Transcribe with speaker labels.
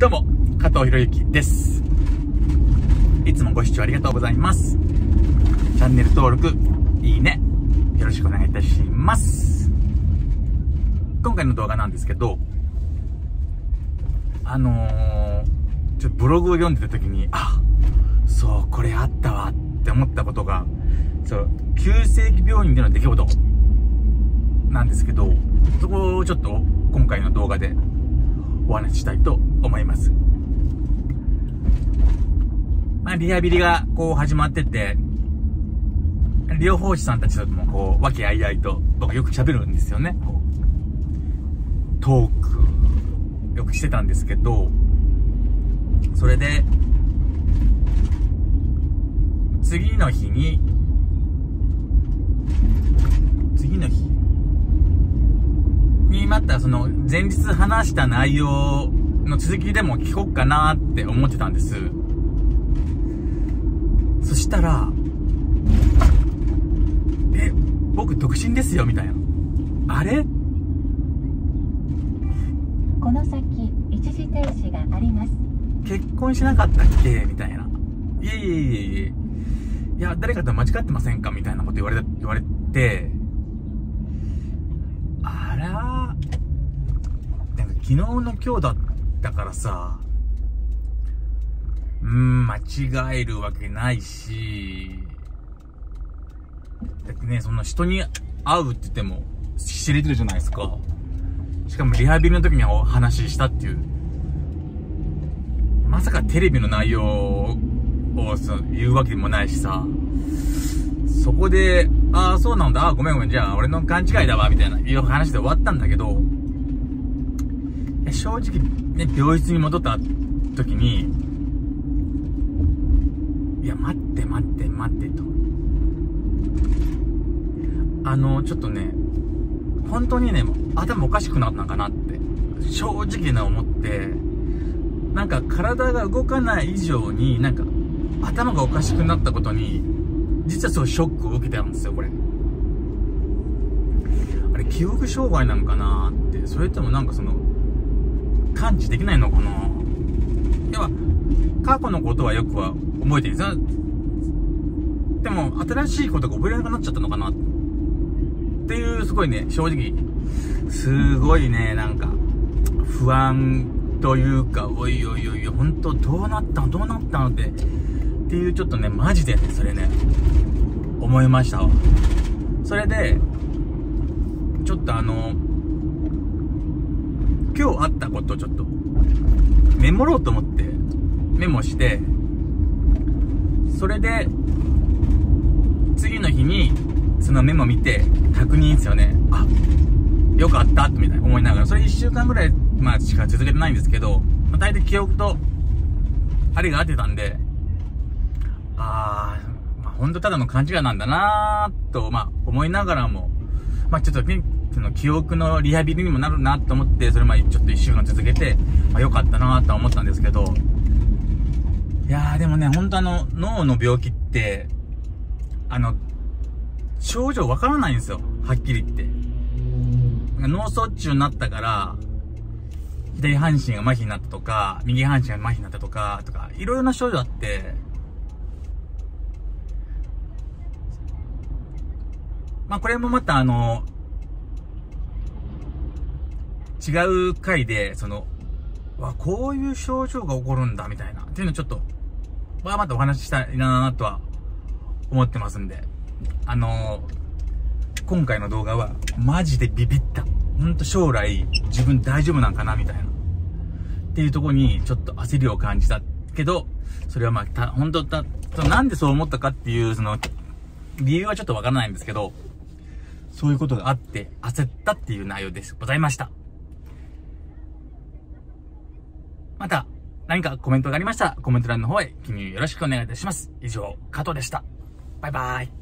Speaker 1: どうも、加藤博之です。いつもご視聴ありがとうございます。チャンネル登録、いいね、よろしくお願いいたします。今回の動画なんですけど、あのー、ちょっとブログを読んでた時に、あ、そう、これあったわって思ったことが、そう、急性期病院での出来事なんですけど、そこをちょっと今回の動画でお話ししたいと思います。まあ、リハビリがこう始まってて、療法士さんたちともこう、和気あいあいと僕よく喋るんですよね。トーク、よくしてたんですけど、それで、次の日に、次の日にまたその前日話した内容の続きでも聞こっかなって思ってたんです。そしたら、え、僕独身ですよみたいな。あれ？
Speaker 2: この先、一時停止があります。
Speaker 1: 結婚しなかったっけ？みたいな。いえいえいえいえ。いや、誰かと間違ってませんか？みたいなこと言われた、言われて、あらなんか昨日の今日だったからさ、うん、間違えるわけないし、だってね、その人に会うって言っても知れてるじゃないですか。しかもリハビリの時にお話ししたっていう。まさかテレビの内容を言うわけでもないしさ。そこで、ああ、そうなんだ、あごめんごめん、じゃあ俺の勘違いだわ、みたいな、いう話で終わったんだけど、正直、ね、病室に戻った時に、いや、待って待って待ってと。あの、ちょっとね、本当にね、頭おかしくなったのかなって、正直な思って、なんか体が動かない以上に、なんか頭がおかしくなったことに、実はすごいショックを受けてたんですよ、これ。あれ、記憶障害なのかなって、それともなんかその、感知できないのかな要は、過去のことはよくは覚えてるんですよ。でも、新しいことが覚えられなくなっちゃったのかなっていう、すごいね、正直、すごいね、なんか、不安というか、おいおいおい、本当どうなったの？どうなったの？って、っていうちょっとね、マジでね、それね、思いましたわ。それで、ちょっとあの、今日あったことをちょっと、メモろうと思って、メモして、それで、次の日に、そのメモ見て、確認ですよね。あ、よかったみたいな思いながら、それ1週間ぐらい、まあ、しか続けてないんですけど、まあ、大体記憶と、あれが合ってたんで、ああ、まあ、ほんとただの勘違いなんだなーと、まあ、思いながらも、まあ、ちょっとね、その記憶のリハビリにもなるなと思って、それまでちょっと一週間続けて、まあ、よかったなとは思ったんですけど、いやーでもね、ほんとあの、脳の病気って、あの、症状わからないんですよ。はっきり言って。脳卒中になったから、左半身が麻痺になったとか、右半身が麻痺になったとか、とか、いろいろな症状あって、まあこれもまたあの、違う回で、その、わ、こういう症状が起こるんだ、みたいな。っていうのをちょっと、まあまたお話ししたいなとは思ってますんで。あのー、今回の動画は、マジでビビった。ほんと将来、自分大丈夫なんかな、みたいな。っていうとこに、ちょっと焦りを感じたけど、それはまあ、た、本当た、なんでそう思ったかっていう、その、理由はちょっとわからないんですけど、そういうことがあって焦ったっていう内容です。ございました。また、何かコメントがありましたら、コメント欄の方へ記入よろしくお願いいたします。以上、加藤でした。バイバイ。